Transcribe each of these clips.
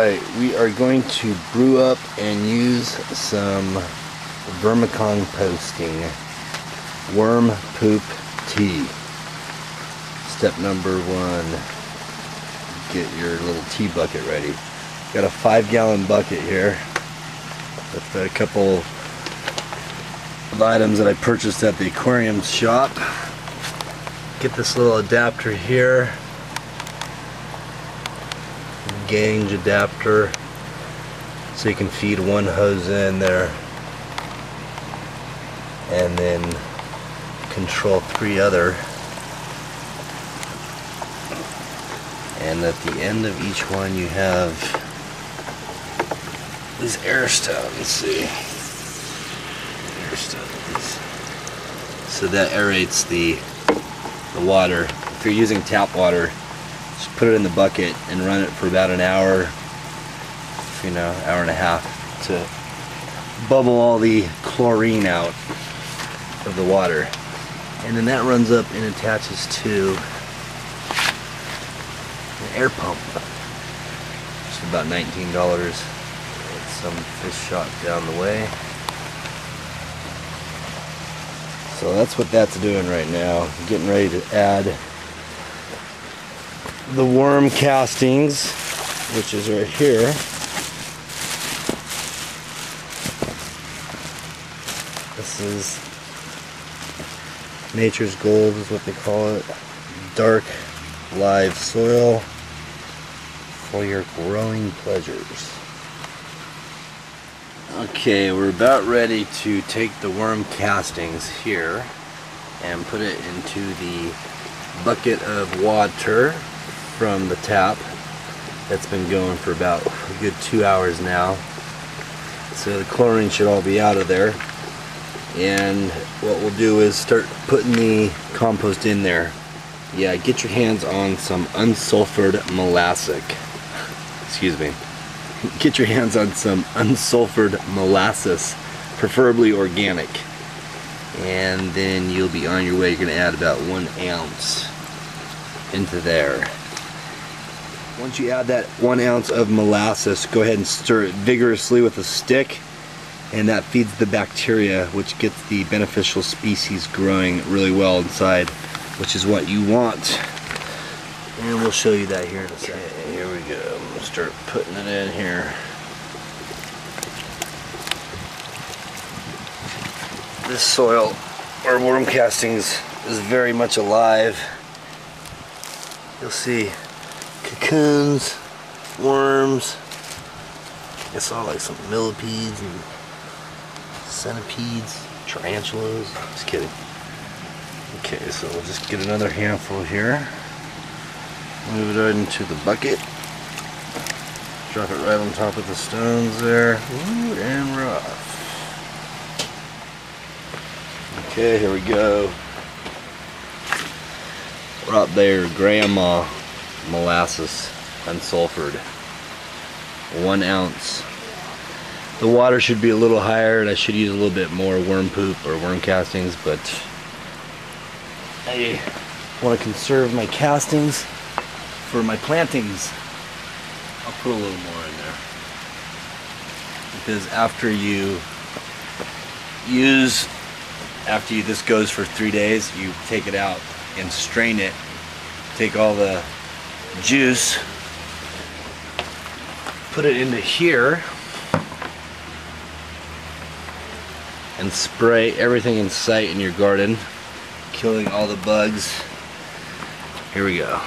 Alright, we are going to brew up and use some vermicomposting worm poop tea. Step number one, get your little tea bucket ready. Got a five gallon bucket here with a couple of items that I purchased at the aquarium shop. Get this little adapter here gauge adapter so you can feed one hose in there and then control three other. And at the end of each one you have these air stones let's see. Air stones. So that aerates the the water. If you're using tap water just put it in the bucket and run it for about an hour, you know, hour and a half to bubble all the chlorine out of the water. And then that runs up and attaches to an air pump. It's about $19. It's some fish shop down the way. So that's what that's doing right now. Getting ready to add the worm castings, which is right here. This is nature's gold is what they call it. Dark live soil for your growing pleasures. Okay, we're about ready to take the worm castings here and put it into the bucket of water from the tap. That's been going for about a good two hours now. So the chlorine should all be out of there. And what we'll do is start putting the compost in there. Yeah get your hands on some unsulfured molasses. Excuse me. Get your hands on some unsulfured molasses preferably organic. And then you'll be on your way. You're going to add about one ounce into there once you add that one ounce of molasses, go ahead and stir it vigorously with a stick and that feeds the bacteria which gets the beneficial species growing really well inside which is what you want. And we'll show you that here in a second okay, here we go. I'm gonna start putting it in here. This soil or worm castings is very much alive. You'll see cocoons, worms. I saw like some millipedes and centipedes, tarantulas. Just kidding. Okay, so we'll just get another handful here. Move it right into the bucket. Drop it right on top of the stones there. Ooh, and rough. Okay, here we go. Right there, Grandma molasses unsulfured one ounce. The water should be a little higher and I should use a little bit more worm poop or worm castings but I want to conserve my castings for my plantings. I'll put a little more in there. Because after you use after you this goes for three days you take it out and strain it. Take all the juice, put it into here, and spray everything in sight in your garden, killing all the bugs. Here we go.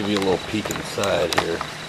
Give you a little peek inside here.